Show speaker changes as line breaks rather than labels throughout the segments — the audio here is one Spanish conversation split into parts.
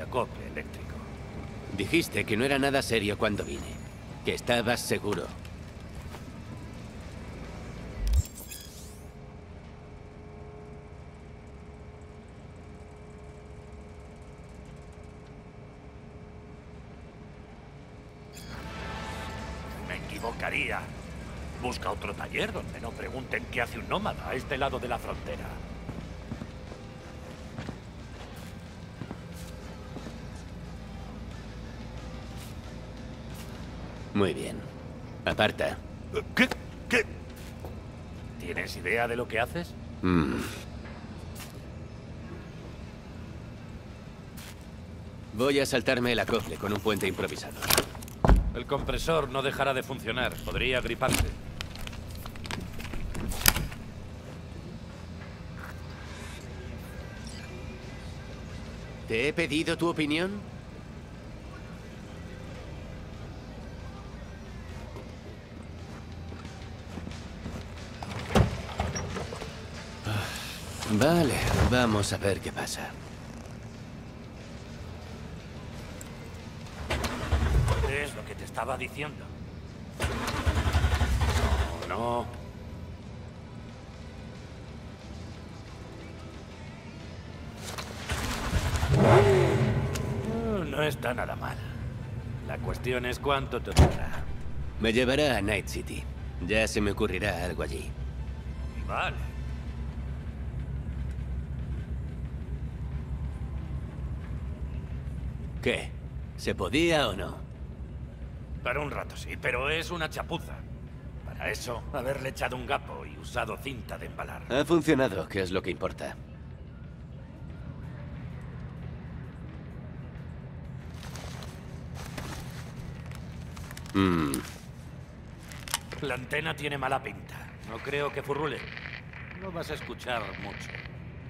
De acople eléctrico.
Dijiste que no era nada serio cuando vine. Que estabas seguro.
Me equivocaría. Busca otro taller donde no pregunten qué hace un nómada a este lado de la frontera.
Muy bien. Aparta.
¿Qué? ¿Qué? ¿Tienes idea de lo que haces?
Mm. Voy a saltarme el acople con un puente improvisado.
El compresor no dejará de funcionar. Podría griparse.
¿Te he pedido tu opinión? Vale, vamos a ver qué pasa.
Es lo que te estaba diciendo. No, no. No, no está nada mal. La cuestión es cuánto te durará.
Me llevará a Night City. Ya se me ocurrirá algo allí.
Vale.
¿Qué? ¿Se podía o no?
Para un rato sí, pero es una chapuza. Para eso, haberle echado un gapo y usado cinta de embalar.
Ha funcionado, que es lo que importa. Mm,
La antena tiene mala pinta. No creo que furrule. No vas a escuchar mucho.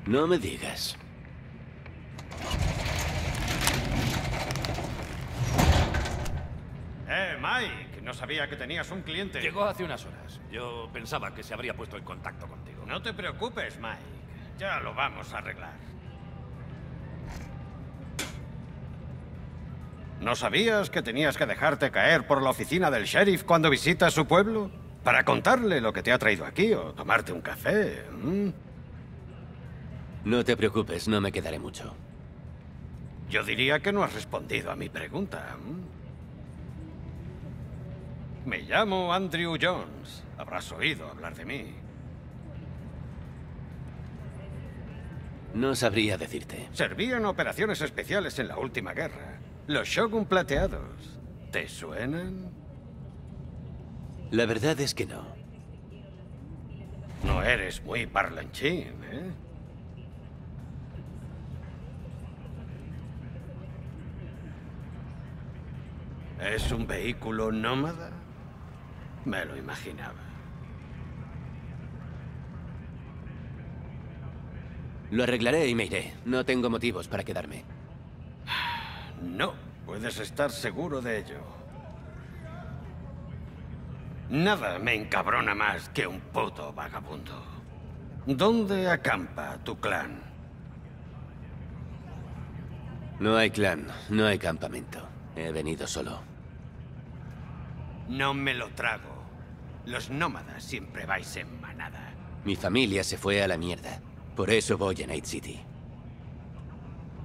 no me digas.
Eh, Mike, no sabía que tenías un cliente.
Llegó hace unas horas. Yo pensaba que se habría puesto en contacto contigo.
No te preocupes, Mike. Ya lo vamos a arreglar. ¿No sabías que tenías que dejarte caer por la oficina del sheriff cuando visitas su pueblo? Para contarle lo que te ha traído aquí o tomarte un café. ¿m?
No te preocupes, no me quedaré mucho.
Yo diría que no has respondido a mi pregunta. ¿m? Me llamo Andrew Jones. Habrás oído hablar de mí.
No sabría decirte.
Serví en operaciones especiales en la última guerra. Los Shogun plateados. ¿Te suenan?
La verdad es que no.
No eres muy parlanchín, ¿eh? ¿Es un vehículo nómada? Me lo imaginaba.
Lo arreglaré y me iré. No tengo motivos para quedarme.
No, puedes estar seguro de ello. Nada me encabrona más que un puto vagabundo. ¿Dónde acampa tu clan?
No hay clan, no hay campamento. He venido solo.
No me lo trago. Los nómadas siempre vais en manada.
Mi familia se fue a la mierda. Por eso voy a Night City.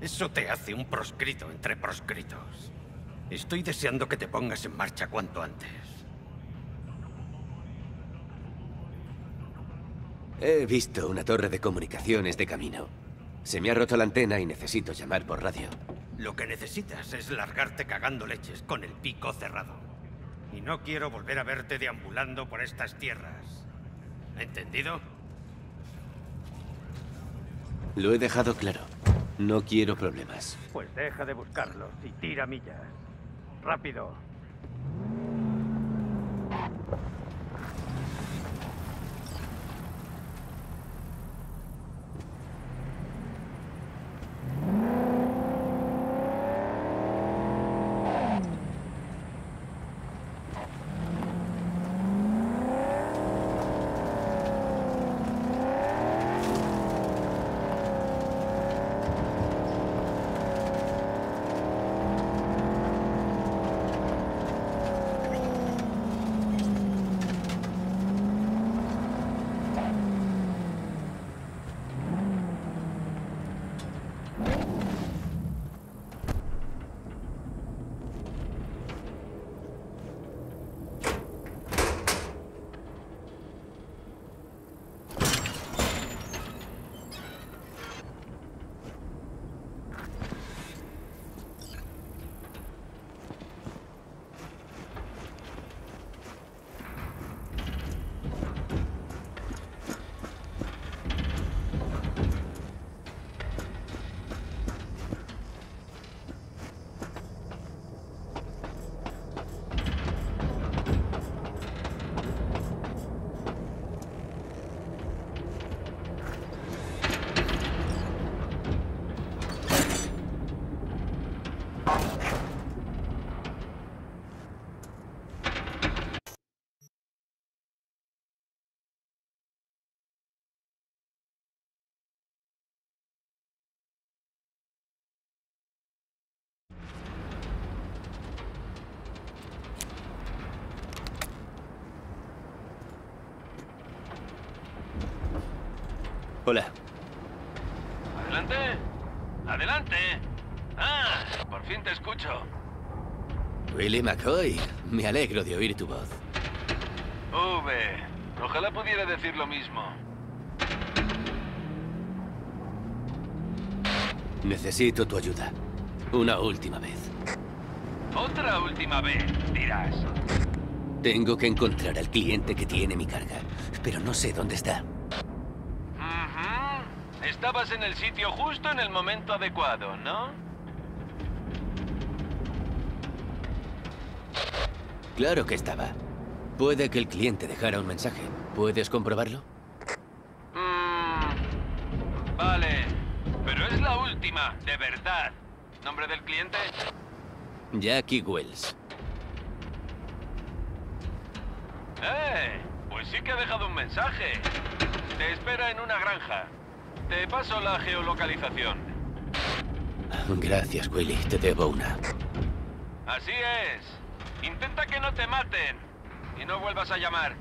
Eso te hace un proscrito entre proscritos. Estoy deseando que te pongas en marcha cuanto antes.
He visto una torre de comunicaciones de camino. Se me ha roto la antena y necesito llamar por radio.
Lo que necesitas es largarte cagando leches con el pico cerrado. Y no quiero volver a verte deambulando por estas tierras. ¿Entendido?
Lo he dejado claro. No quiero problemas.
Pues deja de buscarlos y tira millas. Rápido.
Hola.
Adelante. Adelante. Ah, por fin te escucho.
Willy McCoy. Me alegro de oír tu voz.
V. Ojalá pudiera decir lo mismo.
Necesito tu ayuda. Una última vez.
Otra última vez, dirás.
Tengo que encontrar al cliente que tiene mi carga, pero no sé dónde está.
Estabas en el sitio justo en el momento adecuado, ¿no?
Claro que estaba. Puede que el cliente dejara un mensaje. ¿Puedes comprobarlo?
Mm, vale. Pero es la última, de verdad. ¿Nombre del cliente?
Jackie Wells.
¡Eh! Pues sí que ha dejado un mensaje. Te espera en una granja. Te paso la geolocalización.
Gracias, Willy. Te debo una.
Así es. Intenta que no te maten. Y no vuelvas a llamar.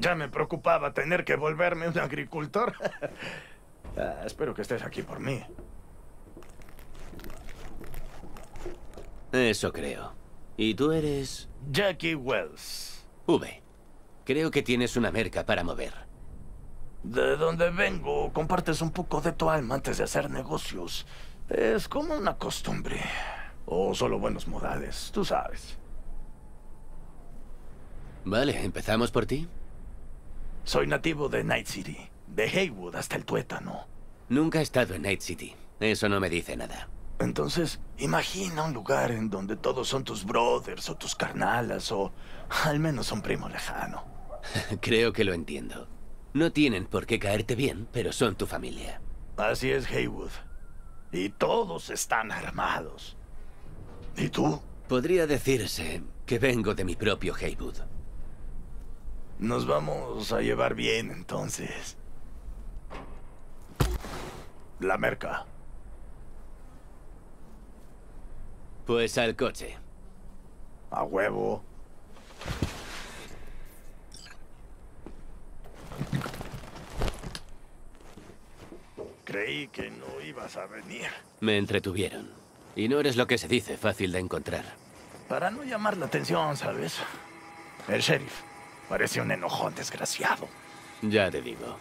Ya me preocupaba tener que volverme un agricultor. Ah, espero que estés aquí por mí.
Eso creo. ¿Y tú eres...?
Jackie Wells.
V. Creo que tienes una merca para mover.
De donde vengo, compartes un poco de tu alma antes de hacer negocios. Es como una costumbre. O solo buenos modales, tú sabes.
Vale, ¿empezamos por ti?
Soy nativo de Night City, de Haywood hasta el tuétano.
Nunca he estado en Night City. Eso no me dice nada.
Entonces, imagina un lugar en donde todos son tus brothers o tus carnalas o al menos un primo lejano.
Creo que lo entiendo. No tienen por qué caerte bien, pero son tu familia.
Así es Haywood. Y todos están armados. ¿Y tú?
Podría decirse que vengo de mi propio Haywood.
Nos vamos a llevar bien entonces. La merca.
Pues al coche.
A huevo. Creí que no ibas a venir.
Me entretuvieron. Y no eres lo que se dice, fácil de encontrar.
Para no llamar la atención, ¿sabes? El sheriff Parece un enojón desgraciado.
Ya te digo.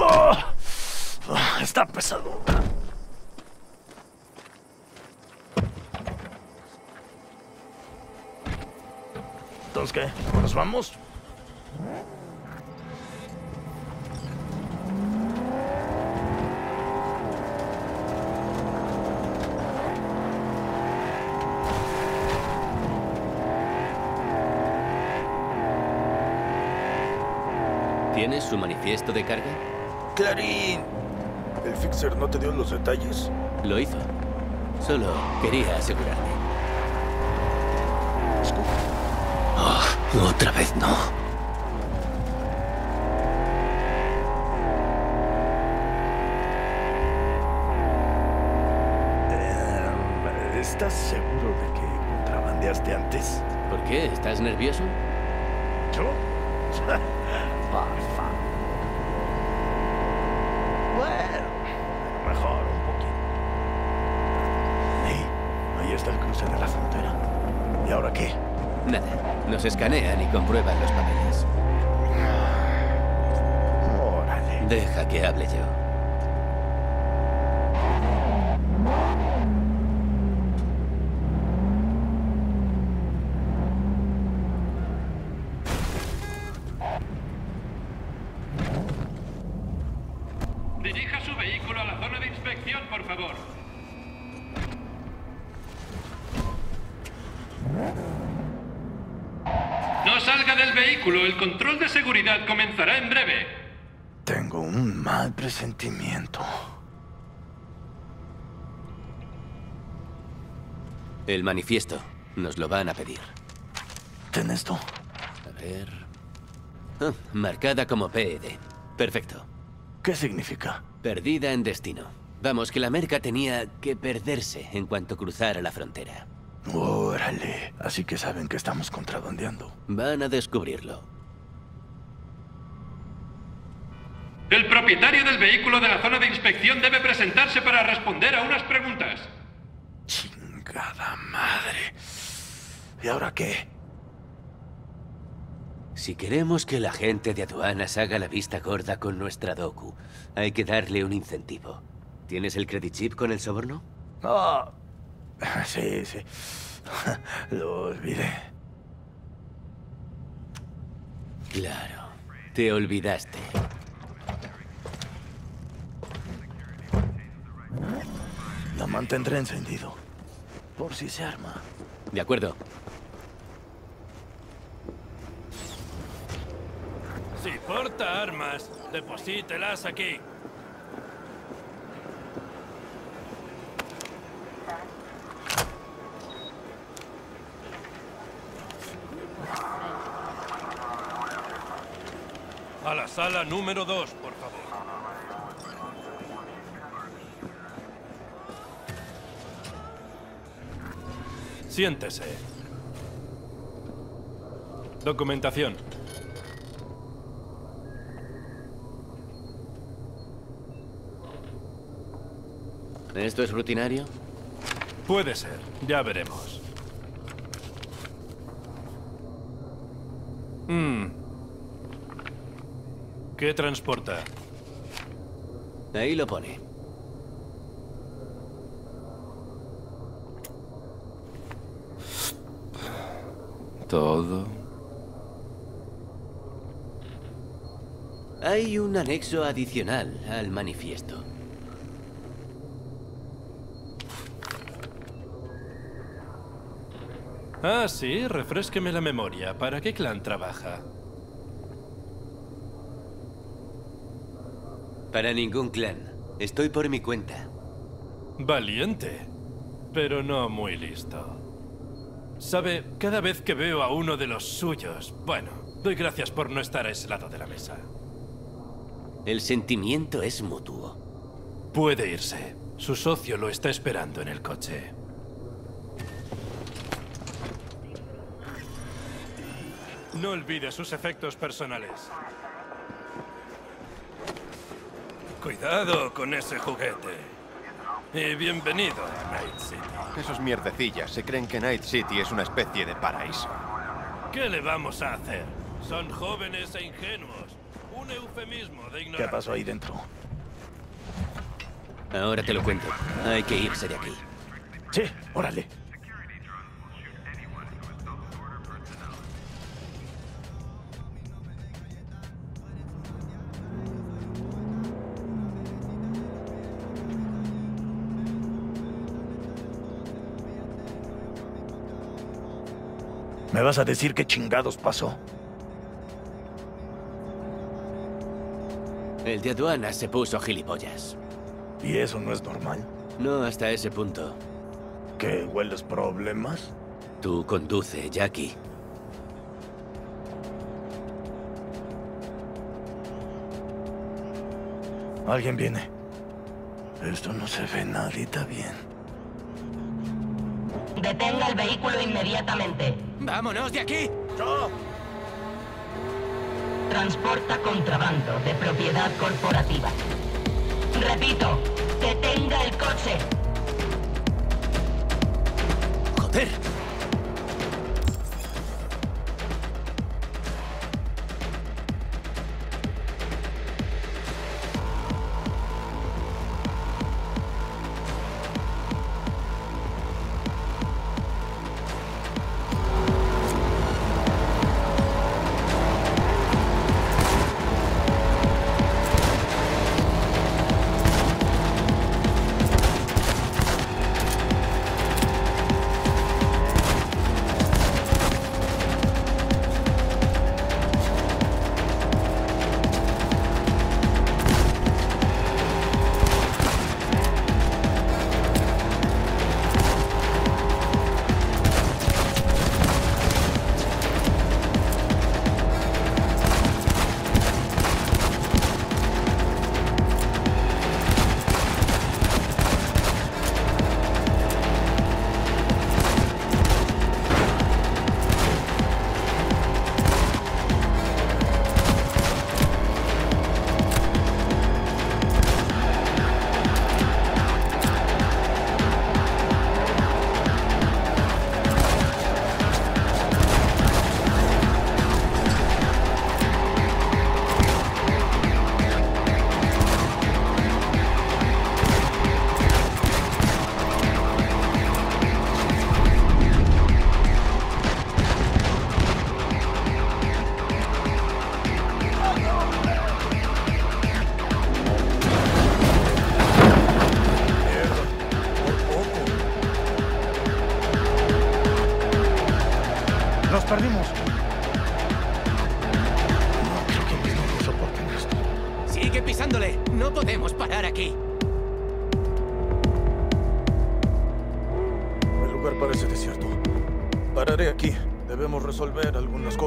Ah, está pesado. Entonces, ¿qué? ¿Nos vamos?
Su manifiesto de carga?
Clarín. ¿El fixer no te dio los detalles?
Lo hizo. Solo quería asegurarme. Oh, otra vez no.
Eh, ¿Estás seguro de que contrabandeaste antes?
¿Por qué? ¿Estás nervioso?
¿Yo?
Nos escanean y comprueban los papeles.
Órale.
Deja que hable yo.
Dirija su vehículo a la zona de inspección, por favor. No salga del vehículo. El control de seguridad comenzará en breve.
Tengo un mal
El manifiesto. Nos lo van a pedir.
Ten esto.
A ver... Ah, marcada como PED. Perfecto.
¿Qué significa?
Perdida en destino. Vamos, que la merca tenía que perderse en cuanto cruzara la frontera.
Órale. Así que saben que estamos contrabandeando.
Van a descubrirlo.
El propietario del vehículo de la zona de inspección debe presentarse para responder a unas preguntas.
Chingada madre. ¿Y ahora qué?
Si queremos que la gente de aduanas haga la vista gorda con nuestra docu, hay que darle un incentivo. ¿Tienes el credit chip con el soborno?
Ah, sí, sí. Lo olvidé.
Claro. Te olvidaste.
Lo mantendré encendido. Por si se arma.
De acuerdo.
Si porta armas, deposítelas aquí. A la sala número 2, Siéntese. Documentación.
¿Esto es rutinario?
Puede ser, ya veremos. Hmm. ¿Qué transporta?
Ahí lo pone.
Todo.
Hay un anexo adicional al manifiesto.
Ah, sí, refresqueme la memoria. ¿Para qué clan trabaja?
Para ningún clan. Estoy por mi cuenta.
Valiente, pero no muy listo. Sabe, cada vez que veo a uno de los suyos, bueno, doy gracias por no estar a ese lado de la mesa.
El sentimiento es mutuo.
Puede irse. Su socio lo está esperando en el coche. No olvide sus efectos personales. Cuidado con ese juguete. Y bienvenido a Night City.
Esos mierdecillas se creen que Night City es una especie de paraíso.
¿Qué le vamos a hacer? Son jóvenes e ingenuos. Un eufemismo de
¿Qué
ignorancia.
pasó ahí dentro?
Ahora te lo cuento. Hay que irse de aquí.
Sí, órale. ¿Me vas a decir qué chingados pasó?
El de aduanas se puso gilipollas.
¿Y eso no es normal?
No hasta ese punto.
¿Que hueles problemas?
Tú conduce, Jackie.
Alguien viene. Esto no se ve nadita bien.
Detenga el vehículo inmediatamente.
¡Vámonos de aquí!
Transporta contrabando de propiedad corporativa. Repito, detenga el coche.
¡Joder!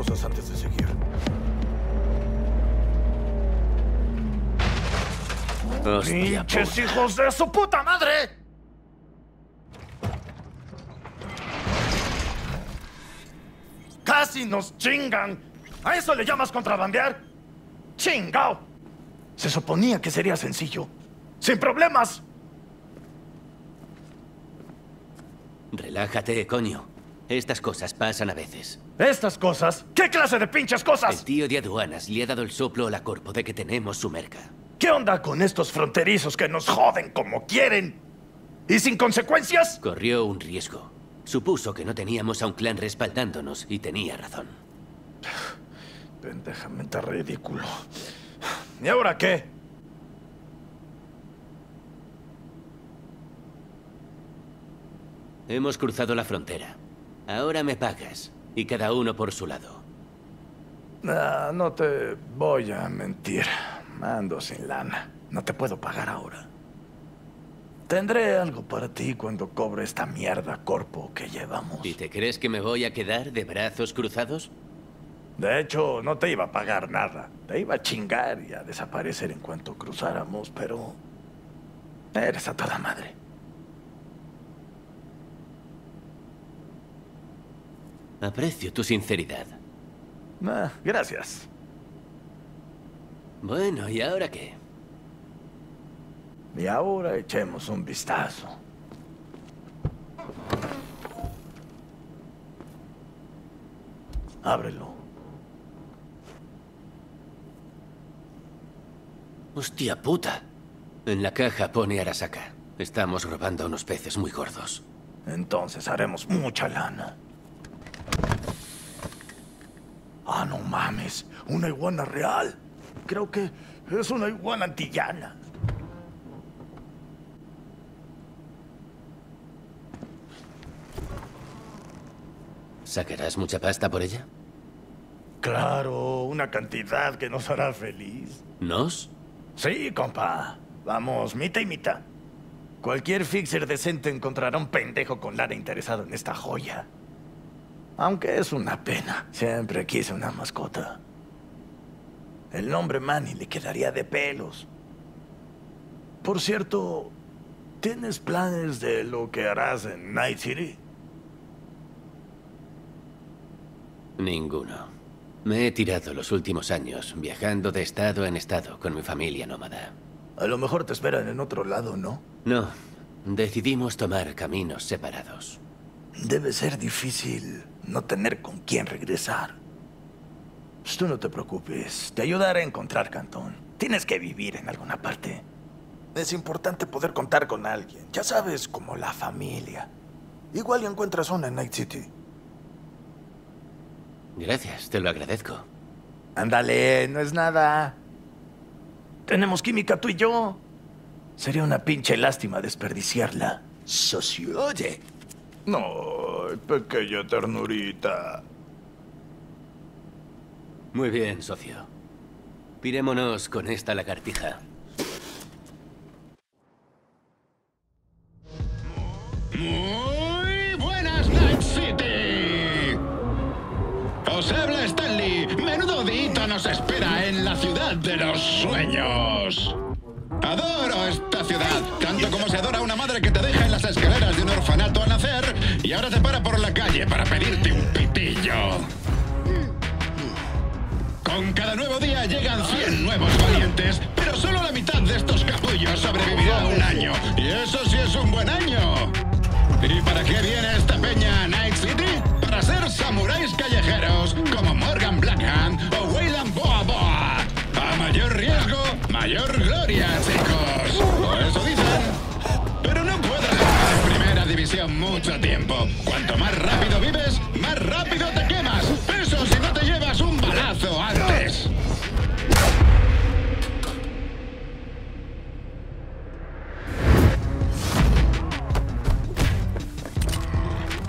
Cosas antes de seguir.
¡Hostia
¡Pinches hijos de su puta madre! ¡Casi nos chingan! ¿A eso le llamas contrabandear? ¡Chingao! Se suponía que sería sencillo. ¡Sin problemas!
Relájate, coño. Estas cosas pasan a veces.
Estas cosas. ¿Qué clase de pinches
El
cosas?
tío de aduanas le ha dado el soplo a la corpo de que tenemos su merca.
¿Qué onda con estos fronterizos que nos joden como quieren? ¿Y sin consecuencias?
Corrió un riesgo. Supuso que no teníamos a un clan respaldándonos y tenía razón.
Pendejamente ridículo. ¿Y ahora qué?
Hemos cruzado la frontera. Ahora me pagas. Y cada uno por su lado.
No te voy a mentir. Ando sin lana. No te puedo pagar ahora. Tendré algo para ti cuando cobre esta mierda corpo que llevamos.
¿Y te crees que me voy a quedar de brazos cruzados?
De hecho, no te iba a pagar nada. Te iba a chingar y a desaparecer en cuanto cruzáramos, pero... Eres a toda madre.
Aprecio tu sinceridad.
Ah, gracias.
Bueno, ¿y ahora qué?
Y ahora echemos un vistazo. Ábrelo.
Hostia puta. En la caja pone Arasaka. Estamos robando a unos peces muy gordos.
Entonces haremos mucha lana. Ah, no mames. Una iguana real. Creo que es una iguana antillana.
¿Sacarás mucha pasta por ella?
Claro, una cantidad que nos hará feliz.
¿Nos?
Sí, compa. Vamos, mitad y mitad. Cualquier fixer decente encontrará un pendejo con lana interesado en esta joya. Aunque es una pena. Siempre quise una mascota. El nombre Manny le quedaría de pelos. Por cierto, ¿tienes planes de lo que harás en Night City?
Ninguno. Me he tirado los últimos años viajando de estado en estado con mi familia nómada.
A lo mejor te esperan en otro lado, ¿no?
No, decidimos tomar caminos separados.
Debe ser difícil no tener con quién regresar. Pues tú no te preocupes, te ayudaré a encontrar Cantón. Tienes que vivir en alguna parte. Es importante poder contar con alguien, ya sabes, como la familia. Igual encuentras una en Night City.
Gracias, te lo agradezco.
Ándale, no es nada. Tenemos química tú y yo. Sería una pinche lástima desperdiciarla. Socio, oye. No, pequeña ternurita.
Muy bien, socio. Pirémonos con esta lagartija.
Muy buenas, Night City. Os habla Stanley. Menudo día nos espera en la ciudad de los sueños. Adoro esta ciudad, tanto como se adora una madre que te deja en las escaleras de un orfanato al nacer y ahora te para por la calle para pedirte un pitillo. Con cada nuevo día llegan 100 nuevos valientes, pero solo la mitad de estos capullos sobrevivirá un año. Y eso sí es un buen año. ¿Y para qué viene esta peña a Night City? Para ser samuráis callejeros como Morgan Blackhand o Wayland Boa Boa. A mayor riesgo, mayor gloria, chicos. Mucho tiempo. Cuanto más rápido vives, más rápido te quemas. Eso si no te llevas un balazo antes.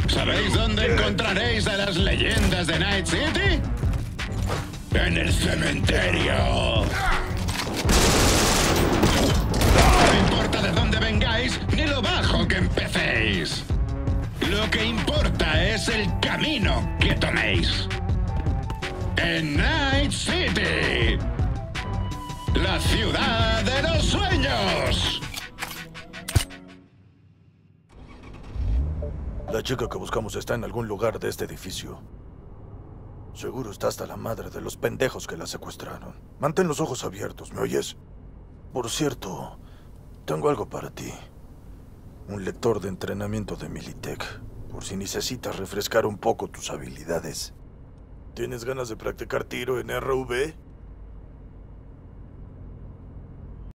¿Sabéis dónde encontraréis a las leyendas de Night City? En el cementerio. Ni lo bajo que empecéis. Lo que importa es el camino que toméis. En Night City. La ciudad de los sueños.
La chica que buscamos está en algún lugar de este edificio. Seguro está hasta la madre de los pendejos que la secuestraron. Mantén los ojos abiertos, ¿me oyes? Por cierto, tengo algo para ti. Un lector de entrenamiento de Militech, por si necesitas refrescar un poco tus habilidades. ¿Tienes ganas de practicar tiro en RV?